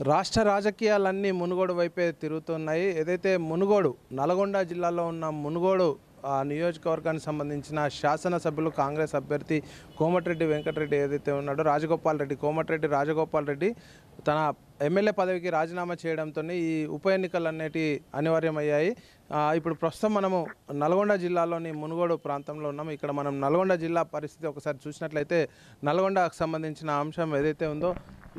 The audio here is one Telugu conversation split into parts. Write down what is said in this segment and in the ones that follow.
రాష్ట్ర రాజకీయాలన్నీ మునుగోడు వైపే తిరుగుతున్నాయి. ఏదైతే మునుగోడు నల్గొండ జిల్లాలో ఉన్న మునుగోడు ఆ నియోజకవర్గానికి సంబంధించిన శాసనసభ్యులు కాంగ్రెస్ అభ్యర్థి కోమటిరెడ్డి వెంకటరెడ్డి ఏదైతే ఉన్నాడో రాజగోపాల్ రెడ్డి కోమటిరెడ్డి రాజగోపాల్ రెడ్డి తన ఎమ్మెల్యే పదవికి రాజీనామా చేయడంతో ఈ ఉప ఎన్నికలు అనేటి అనివార్యమయ్యాయి ఇప్పుడు ప్రస్తుతం మనము నల్గొండ జిల్లాలోని మునుగోడు ప్రాంతంలో ఉన్నాము. ఇక్కడ మనం నల్గొండ జిల్లా పరిస్థితి ఒకసారి చూసినట్లయితే నల్గొండకు సంబంధించిన అంశం ఏదైతే ఉందో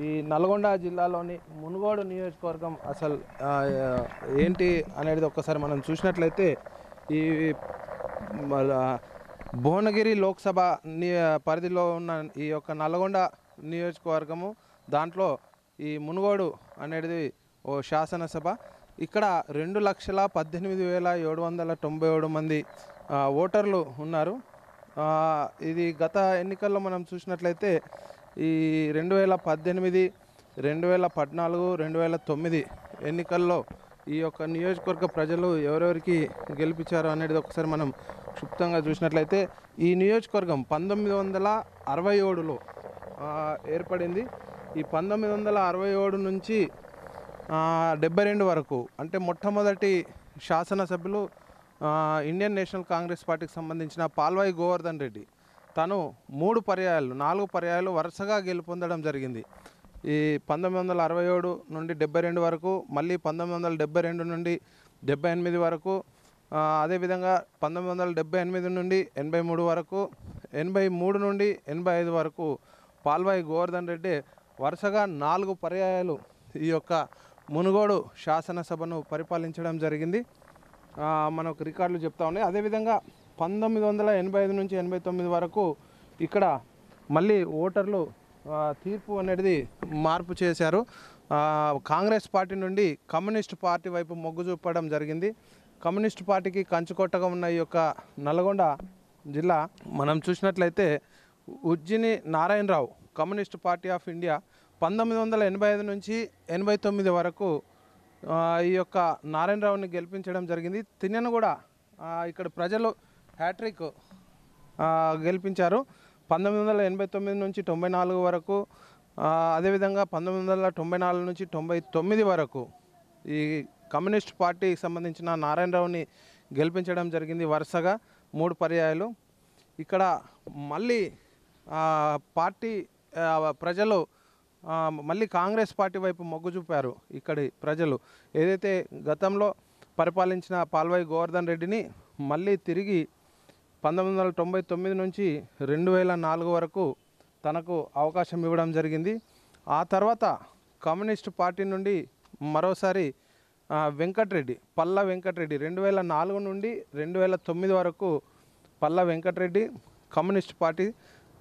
ఈ నల్గొండ జిల్లాలోని మునుగోడు నియోజకవర్గం అసలు ఏంటి అనేది ఒక్కసారి మనం చూసినట్లయితే ఈ భువనగిరి లోక్సభ పరిధిలో ఉన్న ఈ యొక్క నల్గొండ నియోజకవర్గము దాంట్లో ఈ మునుగోడు అనేది ఓ శాసనసభ. ఇక్కడ రెండు లక్షల పద్దెనిమిది వేల ఏడు వందల తొంభై ఏడు మంది ఓటర్లు ఉన్నారు. ఇది గత ఎన్నికల్లో మనం చూసినట్లయితే ఈ రెండు వేల పద్దెనిమిది రెండు వేల పద్నాలుగు రెండు వేల తొమ్మిది ఎన్నికల్లో ఈ యొక్క నియోజకవర్గ ప్రజలు ఎవరెవరికి గెలిపించారు అనేది ఒకసారి మనం క్షుప్తంగా చూసినట్లయితే ఈ నియోజకవర్గం పంతొమ్మిది వందల అరవై ఏడులో ఏర్పడింది. ఈ పంతొమ్మిది వందల అరవై ఏడు నుంచి డెబ్బై రెండు వరకు అంటే మొట్టమొదటి శాసనసభ్యులు ఇండియన్ నేషనల్ కాంగ్రెస్ పార్టీకి సంబంధించిన పాల్వాయి గోవర్ధన్ రెడ్డి. తను మూడు పర్యాయాలు నాలుగు పర్యాయాలు వరుసగా గెలుపొందడం జరిగింది. ఈ పంతొమ్మిది వందల అరవై ఏడు నుండి డెబ్బై రెండు వరకు మళ్ళీ పంతొమ్మిది వందల డెబ్బై రెండు నుండి డెబ్బై ఎనిమిది వరకు అదేవిధంగా పంతొమ్మిది వందల డెబ్బై ఎనిమిది నుండి ఎనభై మూడు వరకు ఎనభై మూడు నుండి ఎనభై ఐదు వరకు పాల్వాయి గోవర్ధన్ రెడ్డి వరుసగా నాలుగు పర్యాయాలు ఈ యొక్క మునుగోడు శాసనసభను పరిపాలించడం జరిగింది. మనకు రికార్డులు చెప్తా ఉన్నాయి. అదేవిధంగా పంతొమ్మిది వందల ఎనభై ఐదు నుంచి ఎనభై తొమ్మిది వరకు ఇక్కడ మళ్ళీ ఓటర్లు తీర్పు అనేది మార్పు చేశారు. కాంగ్రెస్ పార్టీ నుండి కమ్యూనిస్ట్ పార్టీ వైపు మొగ్గు చూపడం జరిగింది. కమ్యూనిస్ట్ పార్టీకి కంచుకొట్టగా ఉన్న ఈ యొక్క నల్గొండ జిల్లా మనం చూసినట్లయితే Ujjini Narayanarao communist party of India పంతొమ్మిది వందల ఎనభై ఐదు నుంచి ఎనభై తొమ్మిది వరకు ఈ యొక్క నారాయణరావుని గెలిపించడం జరిగింది. తినను కూడా ఇక్కడ ప్రజలు హ్యాట్రిక్ గెలిపించారు. పంతొమ్మిది వందల ఎనభై తొమ్మిది నుంచి తొంభై నాలుగు వరకు అదేవిధంగా పంతొమ్మిది వందల తొంభై నాలుగు నుంచి తొంభై తొమ్మిది వరకు ఈ కమ్యూనిస్ట్ పార్టీకి సంబంధించిన నారాయణరావుని గెలిపించడం జరిగింది వరుసగా మూడు పర్యాయాలు. ఇక్కడ మళ్ళీ పార్టీ ప్రజలు మళ్ళీ కాంగ్రెస్ పార్టీ వైపు మొగ్గు చూపారు ఇక్కడి ప్రజలు. ఏదైతే గతంలో పరిపాలించిన పాల్వాయి గోవర్ధన్ రెడ్డిని మళ్ళీ తిరిగి పంతొమ్మిది వందల తొంభై తొమ్మిది నుంచి రెండు వేల నాలుగు వరకు తనకు అవకాశం ఇవ్వడం జరిగింది. ఆ తర్వాత కమ్యూనిస్ట్ పార్టీ నుండి మరోసారి వెంకటరెడ్డి పల్ల వెంకటరెడ్డి రెండు వేల నాలుగు నుండి రెండు వేల తొమ్మిది వరకు పల్ల వెంకటరెడ్డి కమ్యూనిస్ట్ పార్టీ.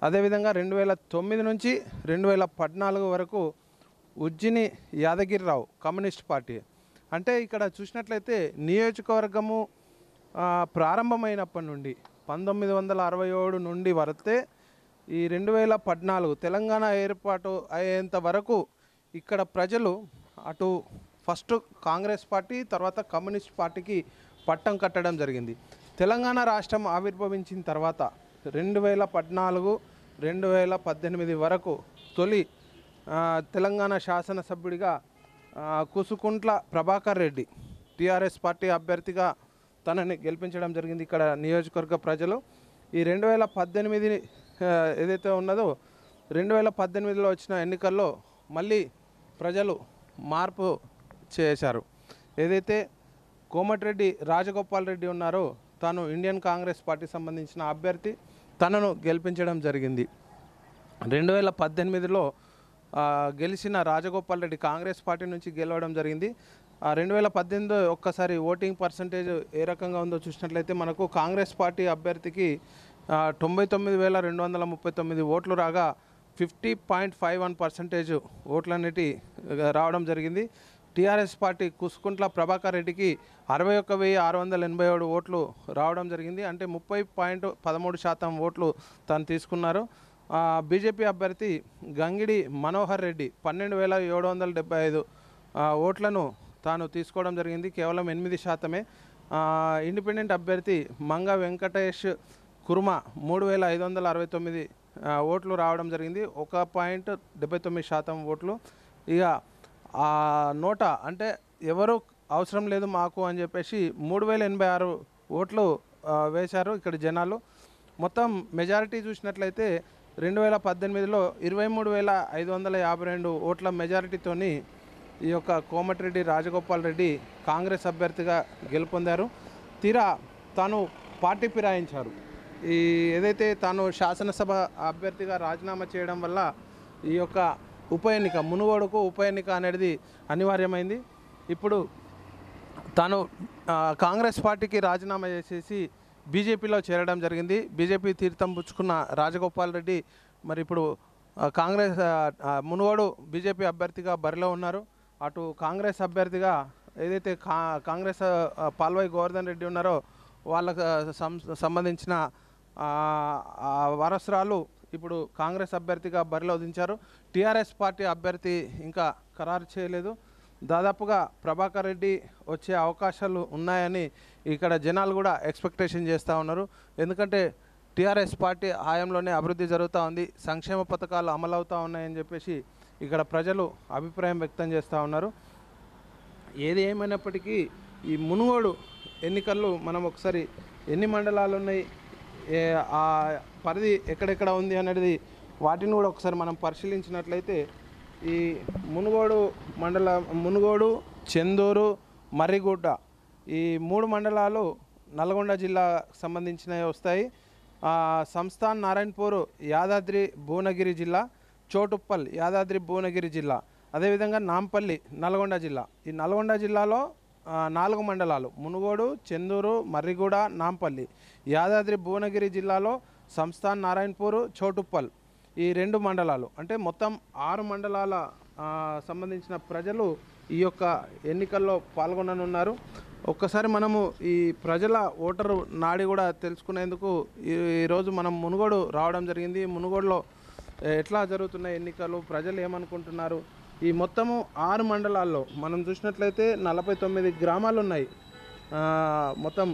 అదేవిధంగా రెండు వేల తొమ్మిది నుంచి రెండు వేల పద్నాలుగు వరకు ఉజ్జిని యాదగిరిరావు కమ్యూనిస్ట్ పార్టీ. అంటే ఇక్కడ చూసినట్లయితే నియోజకవర్గము ప్రారంభమైనప్పటి నుండి పంతొమ్మిది వందల అరవై ఏడు నుండి వరతే ఈ రెండు వేల పద్నాలుగు తెలంగాణ ఏర్పాటు అయ్యేంత వరకు ఇక్కడ ప్రజలు అటు ఫస్ట్ కాంగ్రెస్ పార్టీ తర్వాత కమ్యూనిస్ట్ పార్టీకి పట్టం కట్టడం జరిగింది. తెలంగాణ రాష్ట్రం ఆవిర్భవించిన తర్వాత రెండు వేల పద్నాలుగు రెండు వేల పద్దెనిమిది వరకు తొలి తెలంగాణ శాసనసభ్యుడిగా కుసుకుంట్ల ప్రభాకర్ రెడ్డి టీఆర్ఎస్ పార్టీ అభ్యర్థిగా తనని గెలిపించడం జరిగింది ఇక్కడ నియోజకవర్గ ప్రజలు. ఈ రెండు వేల పద్దెనిమిది ఏదైతే ఉన్నదో రెండు వేల పద్దెనిమిదిలో వచ్చిన ఎన్నికల్లో మళ్ళీ ప్రజలు మార్పు చేశారు. ఏదైతే కోమటిరెడ్డి రాజగోపాల్ రెడ్డి ఉన్నారో తాను ఇండియన్ కాంగ్రెస్ పార్టీ సంబంధించిన అభ్యర్థి తనను గెలిపించడం జరిగింది. రెండు వేల పద్దెనిమిదిలో గెలిచిన రాజగోపాల్ రెడ్డి కాంగ్రెస్ పార్టీ నుంచి గెలవడం జరిగింది. రెండు వేల పద్దెనిమిది ఒక్కసారి ఓటింగ్ పర్సంటేజ్ ఏ రకంగా ఉందో చూసినట్లయితే మనకు కాంగ్రెస్ పార్టీ అభ్యర్థికి తొంభై తొమ్మిది వేల రెండు వందల ముప్పై తొమ్మిది ఓట్లు రాగా fifty point five one percentage ఓట్లన్నిటి రావడం జరిగింది. టీఆర్ఎస్ పార్టీ కుసుకుంట్ల ప్రభాకర్ రెడ్డికి అరవై ఒక్క వెయ్యి ఆరు వందల ఎనభై ఏడు ఓట్లు రావడం జరిగింది. అంటే ముప్పై పాయింట్ పదమూడు శాతం ఓట్లు తను తీసుకున్నారు. బీజేపీ అభ్యర్థి గంగిడి మనోహర్ రెడ్డి పన్నెండు వేల ఏడు వందల డెబ్బై ఐదు ఓట్లను తాను తీసుకోవడం జరిగింది. కేవలం ఎనిమిది శాతమే. ఇండిపెండెంట్ అభ్యర్థి మంగ వెంకటేష్ కుర్మ మూడు వేల ఐదు వందల అరవై తొమ్మిది ఓట్లు రావడం జరిగింది. ఒక పాయింట్ డెబ్బై తొమ్మిది శాతం ఓట్లు. ఇక ఆ నోట అంటే ఎవరు అవసరం లేదు మాకు అని చెప్పేసి మూడు వేల ఎనభై ఆరు ఓట్లు వేశారు ఇక్కడ జనాలు. మొత్తం మెజారిటీ చూసినట్లయితే రెండు వేల పద్దెనిమిదిలో ఇరవై మూడు వేల ఐదు వందల యాభై రెండు ఓట్ల మెజారిటీతోని ఈ యొక్క కోమటిరెడ్డి రాజగోపాల్ రెడ్డి కాంగ్రెస్ అభ్యర్థిగా గెలుపొందారు. తీరా తాను పార్టీ ఫిరాయించారు. ఈ ఏదైతే తాను శాసనసభ అభ్యర్థిగా రాజీనామా చేయడం వల్ల ఈ యొక్క ఉప ఎన్నిక మునుగోడుకు ఉప ఎన్నిక అనేది అనివార్యమైంది. ఇప్పుడు తాను కాంగ్రెస్ పార్టీకి రాజీనామా చేసేసి బీజేపీలో చేరడం జరిగింది. బీజేపీ తీర్థం పుచ్చుకున్న రాజగోపాల్ రెడ్డి మరి ఇప్పుడు కాంగ్రెస్ మునుగోడు బీజేపీ అభ్యర్థిగా బరిలో ఉన్నారు. అటు కాంగ్రెస్ అభ్యర్థిగా ఏదైతే కా కాంగ్రెస్ పాల్వాయి గోవర్ధన్ రెడ్డి ఉన్నారో వాళ్ళకు సం- సంబంధించిన వరసరాలు వారసురాలు ఇప్పుడు కాంగ్రెస్ అభ్యర్థిగా బరిలో దించారు. టీఆర్ఎస్ పార్టీ అభ్యర్థి ఇంకా ఖరారు చేయలేదు. దాదాపుగా ప్రభాకర్ రెడ్డి వచ్చే అవకాశాలు ఉన్నాయని ఇక్కడ జనాలు కూడా ఎక్స్పెక్టేషన్ చేస్తూ ఉన్నారు. ఎందుకంటే టీఆర్ఎస్ పార్టీ హాయంలోనే అభివృద్ధి జరుగుతూ ఉంది సంక్షేమ పథకాలు అమలవుతూ ఉన్నాయని చెప్పేసి ఇక్కడ ప్రజలు అభిప్రాయం వ్యక్తం చేస్తూ ఉన్నారు. ఏది ఏమైనప్పటికీ ఈ మునుగోడు ఎన్నికల్లో మనం ఒకసారి ఎన్ని మండలాలు ఉన్నాయి ఆ పరిధి ఎక్కడెక్కడ ఉంది అనేది వాటిని కూడా ఒకసారి మనం పరిశీలించినట్లయితే ఈ మునుగోడు మండల మునుగోడు చెందూరు మర్రిగుడ్డ ఈ మూడు మండలాలు నల్గొండ జిల్లాకు సంబంధించినవి వస్తాయి. సంస్థాన్ నారాయణపూర్ యాదాద్రి భువనగిరి జిల్లా చోటుప్పల్ యాదాద్రి భువనగిరి జిల్లా. అదేవిధంగా నాంపల్లి నల్గొండ జిల్లా. ఈ నల్గొండ జిల్లాలో నాలుగు మండలాలు. మునుగోడు చెందూరు మర్రిగూడ నాంపల్లి. యాదాద్రి భువనగిరి జిల్లాలో సంస్థాన్ నారాయణపూర్ చోటుప్పల్. ఈ రెండు మండలాలు. అంటే మొత్తం ఆరు మండలాల సంబంధించిన ప్రజలు ఈ యొక్క ఎన్నికల్లో పాల్గొననున్నారు. ఒక్కసారి మనము ఈ ప్రజల ఓటరు నాడి కూడా తెలుసుకునేందుకు ఈరోజు మనం మునుగోడు రావడం జరిగింది. మునుగోడులో ఎట్లా జరుగుతున్నాయి ఎన్నికలు? ప్రజలు ఏమనుకుంటున్నారు? ఈ మొత్తము ఆరు మండలాల్లో మనం చూసినట్లయితే నలభై తొమ్మిది గ్రామాలు ఉన్నాయి. మొత్తం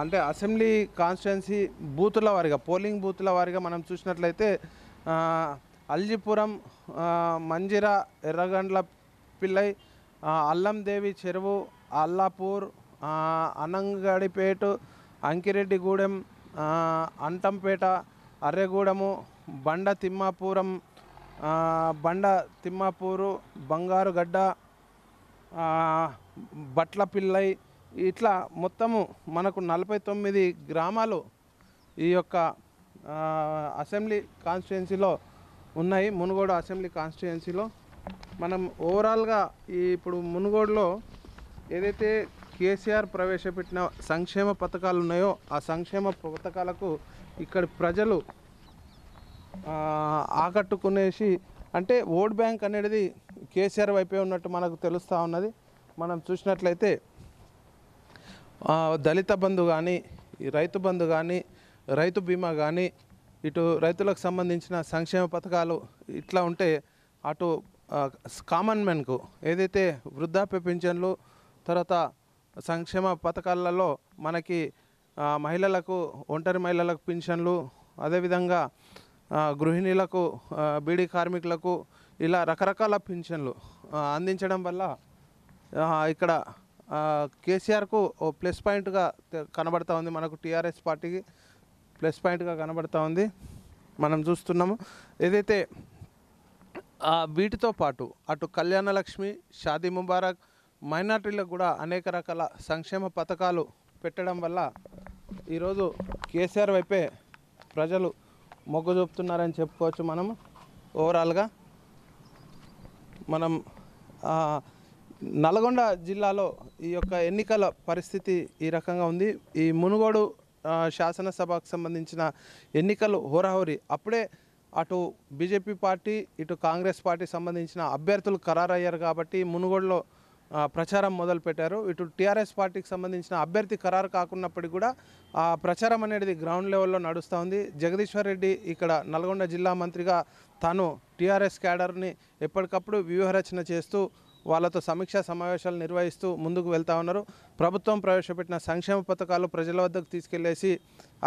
అంటే అసెంబ్లీ కాన్స్టిట్యున్సీ బూతుల వారిగా పోలింగ్ బూతుల వారిగా మనం చూసినట్లయితే అల్జీపురం అల్జిపురం మంజిర ఎర్రగండ్ల పిల్లై అల్లందేవి చెరువు అల్లాపూర్ ఆ, అనంగడిపేట అంకిరెడ్డిగూడెం అంటంపేట అర్రెగూడెము బండ తిమ్మాపురం బండ తిమ్మాపూరు బంగారుగడ్డ బట్లపిల్లై ఇట్లా మొత్తము మనకు నలభై తొమ్మిది గ్రామాలు ఈ యొక్క అసెంబ్లీ కాన్స్టిట్యున్సీలో ఉన్నాయి. మునుగోడు అసెంబ్లీ కాన్స్టిట్యున్సీలో మనం ఓవరాల్గా ఈ ఇప్పుడు మునుగోడులో ఏదైతే కేసీఆర్ ప్రవేశపెట్టిన సంక్షేమ పథకాలు ఉన్నాయో ఆ సంక్షేమ పథకాలకు ఇక్కడ ప్రజలు ఆకట్టుకునేసి అంటే ఓట్ బ్యాంక్ అనేది కేసీఆర్ వైపే ఉన్నట్టు మనకు తెలుస్తూ ఉన్నది. మనం చూసినట్లయితే దళిత బంధు కానీ రైతు బంధు కానీ రైతు బీమా కానీ ఇటు రైతులకు సంబంధించిన సంక్షేమ పథకాలు ఇట్లా ఉంటే అటు కామన్ మెన్కు ఏదైతే వృద్ధాప్య పింఛన్లు తర్వాత సంక్షేమ పథకాలలో మనకి మహిళలకు ఒంటరి మహిళలకు పింఛన్లు అదేవిధంగా గృహిణీలకు బీడీ కార్మికులకు ఇలా రకరకాల పింఛన్లు అందించడం వల్ల ఇక్కడ కేసీఆర్కు ఓ ప్లస్ పాయింట్గా కనబడతా ఉంది. మనకు టీఆర్ఎస్ పార్టీకి ప్లస్ పాయింట్గా కనబడతా ఉంది. మనం చూస్తున్నాము. ఏదైతే ఆ, వీటితో పాటు అటు కళ్యాణ లక్ష్మి షాదీ ముబారక్ మైనార్టీలకు కూడా అనేక రకాల సంక్షేమ పథకాలు పెట్టడం వల్ల ఈరోజు కేసీఆర్ వైపే ప్రజలు మొగ్గు చూపుతున్నారని చెప్పుకోవచ్చు మనం ఓవరాల్గా మనం నల్గొండ జిల్లాలో ఈ యొక్క ఎన్నికల పరిస్థితి ఈ రకంగా ఉంది. ఈ మునుగోడు శాసనసభకు సంబంధించిన ఎన్నికలు హోరాహోరి అప్పుడే అటు బీజేపీ పార్టీ ఇటు కాంగ్రెస్ పార్టీ సంబంధించిన అభ్యర్థులు ఖరారయ్యారు కాబట్టి మునుగోడులో ప్రచారం మొదలుపెట్టారు. ఇటు టీఆర్ఎస్ పార్టీకి సంబంధించిన అభ్యర్థి ఖరారు కాకున్నప్పటికీ కూడా ఆ ప్రచారం అనేది గ్రౌండ్ లెవెల్లో నడుస్తూ ఉంది. జగదీశ్వర్ రెడ్డి ఇక్కడ నల్గొండ జిల్లా మంత్రిగా తాను టీఆర్ఎస్ క్యాడర్ని ఎప్పటికప్పుడు వ్యూహరచన చేస్తూ వాళ్ళతో సమీక్షా సమావేశాలు నిర్వహిస్తూ ముందుకు వెళ్తా ఉన్నారు. ప్రభుత్వం ప్రవేశపెట్టిన సంక్షేమ పథకాలు ప్రజల వద్దకు తీసుకెళ్ళేసి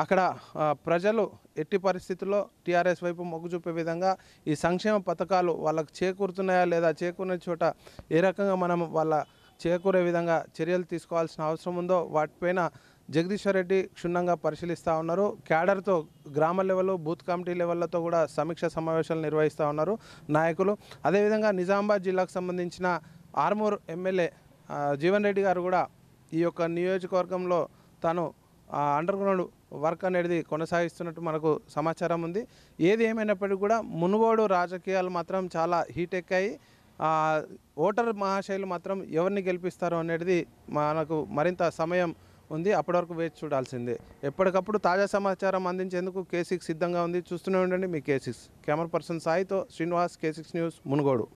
అక్కడ ప్రజలు ఎట్టి పరిస్థితుల్లో టీఆర్ఎస్ వైపు మొగ్గు చూపే విధంగా ఈ సంక్షేమ పథకాలు వాళ్ళకు చేకూరుతున్నాయా లేదా చేకూరిన చోట ఏ రకంగా మనం వాళ్ళ చేకూరే విధంగా చర్యలు తీసుకోవాల్సిన అవసరం ఉందో వాటిపైన జగదీశ్వర్ రెడ్డి క్షుణ్ణంగా పరిశీలిస్తూ ఉన్నారు. క్యాడర్తో గ్రామ లెవెల్ బూత్ కమిటీ లెవెల్లతో కూడా సమీక్ష సమావేశాలు నిర్వహిస్తూ ఉన్నారు నాయకులు. అదేవిధంగా నిజామాబాద్ జిల్లాకు సంబంధించిన ఆర్మూర్ ఎమ్మెల్యే జీవన్ రెడ్డి గారు కూడా ఈ యొక్క నియోజకవర్గంలో తాను అండర్ గ్రౌండ్ వర్క్ అనేది కొనసాగిస్తున్నట్టు మనకు సమాచారం ఉంది. ఏది ఏమైనప్పటికీ కూడా మునుగోడు రాజకీయాలు మాత్రం చాలా హీట్ ఎక్కాయి. ఓటర్ మహాశైలు మాత్రం ఎవరిని గెలిపిస్తారో అనేది మనకు మరింత సమయం ఉంది. అప్పటి వరకు వేచి చూడాల్సిందే. ఎప్పటికప్పుడు తాజా సమాచారం అందించేందుకు కేసిక్స్ సిద్ధంగా ఉంది. చూస్తూనే ఉండండి మీ K six camera person సాయితో Srinivas K six news Munugodu.